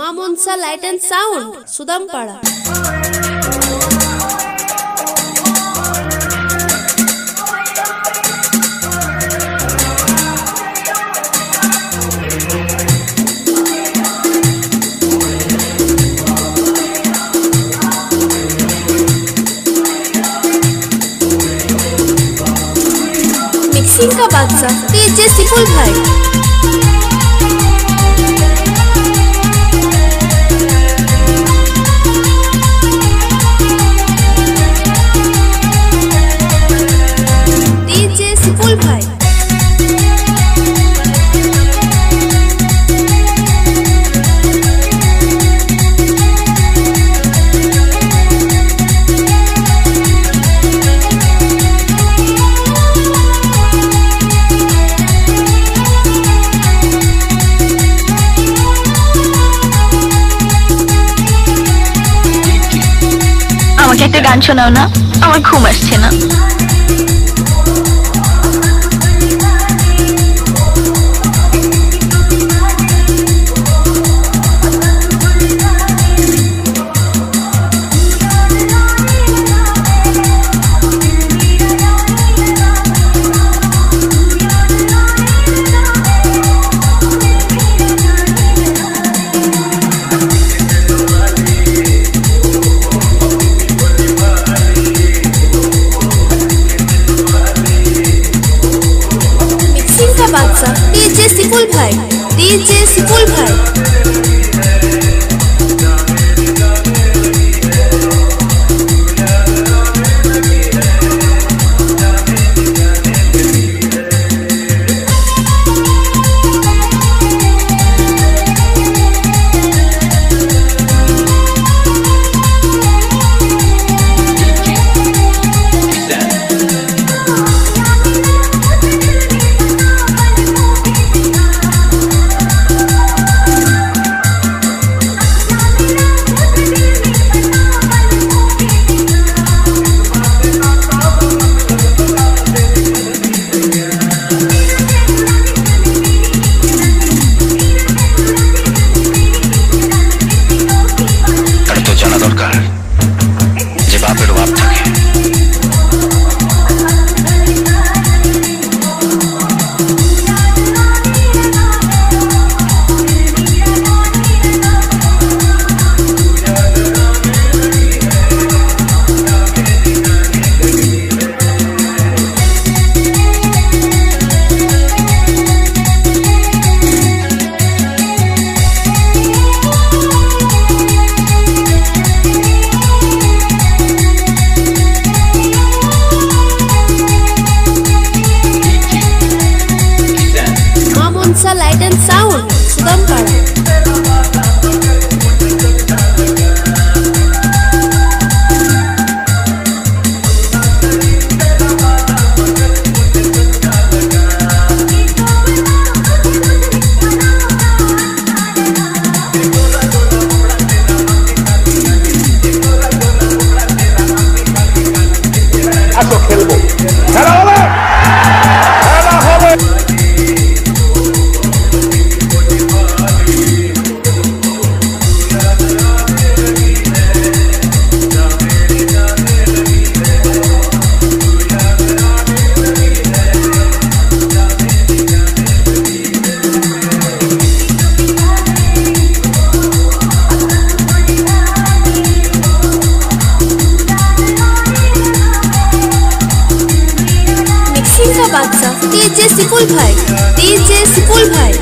मामोनसा light and sound सुदम पाड़ा mixing का बादशाह तेजे सिपुल भाई গান শোনাও না। আমার ঘুম আসছে না। सिपुल भाई डीजे सुकुल भाई डीजे सिपुल भाई डीजे सिपुल भाई।